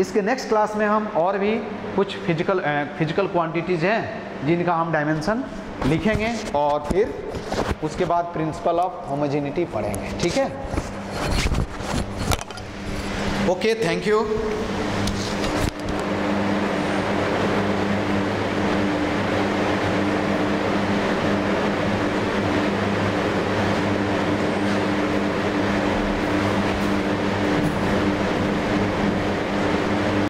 इसके next class में हम और भी कुछ फ़िज़िकल फ़िज़िकल क्वांटिटीज़ हैं, जिनका हम डायमेंशन लिखेंगे और फिर उसके बाद प्रिंसिपल ऑफ़ होमोजेनिटी पढ़ेंगे, ठीक है? Okay thank you